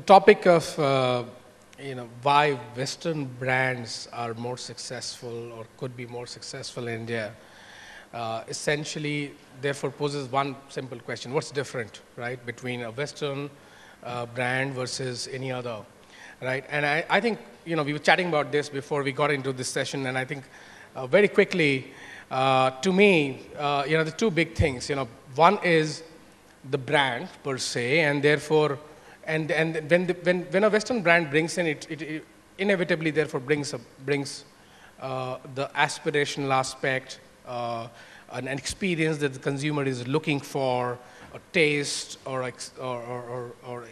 topic of uh, you know why Western brands are more successful or could be more successful in India, uh, essentially therefore poses one simple question: What's different, right, between a Western uh, brand versus any other, right? And I, I think you know we were chatting about this before we got into this session, and I think uh, very quickly, uh, to me, uh, you know, the two big things. You know, one is the brand per se, and therefore and, and when, the, when, when a Western brand brings in, it, it, it inevitably therefore brings, a, brings uh, the aspirational aspect, uh, an, experience that the consumer is looking for, a taste or, or, or, or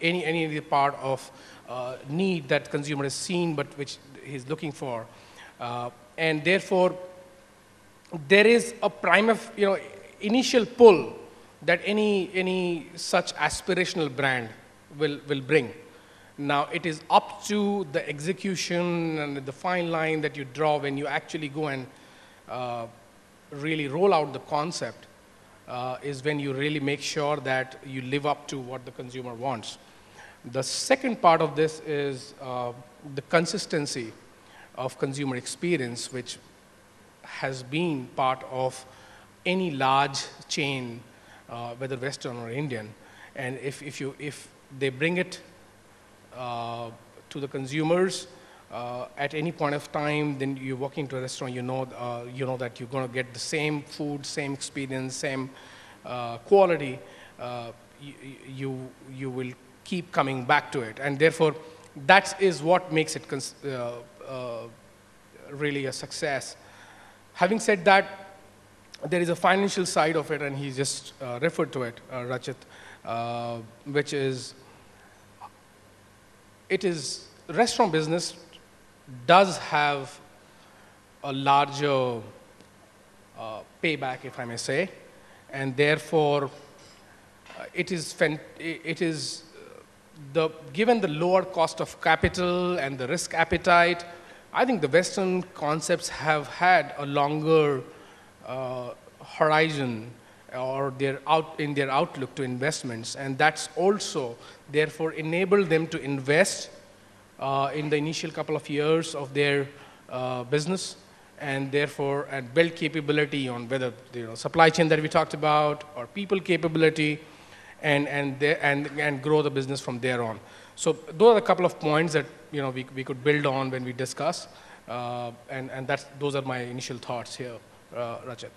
any, any part of uh, need that consumer has seen but which he's looking for. Uh, and therefore, there is a prime of, you know, initial pull that any, any such aspirational brand will, will bring. Now, it is up to the execution and the fine line that you draw when you actually go and uh, really roll out the concept uh, is when you really make sure that you live up to what the consumer wants. The second part of this is uh, the consistency of consumer experience, which has been part of any large chain, uh, whether Western or Indian. And if, if, you, if they bring it uh, to the consumers uh, at any point of time. Then you walk into a restaurant, you know, uh, you know that you're going to get the same food, same experience, same uh, quality. Uh, you, you, you will keep coming back to it. And therefore, that is what makes it uh, really a success. Having said that, there is a financial side of it, and he just referred to it, Rachit, which is it is, restaurant business does have a larger uh, payback, if I may say, and therefore uh, it is, it is uh, the, given the lower cost of capital and the risk appetite, I think the Western concepts have had a longer uh, horizon or their out, in their outlook to investments. And that's also, therefore, enabled them to invest uh, in the initial couple of years of their uh, business and therefore and build capability on whether you know supply chain that we talked about or people capability and and and and grow the business from there on so those are a couple of points that you know we, we could build on when we discuss uh, and and that's those are my initial thoughts here uh, Rajat